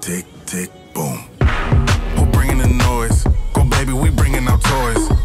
tick, tick, boom. Who bringing the noise? Go, baby, we bringing our toys.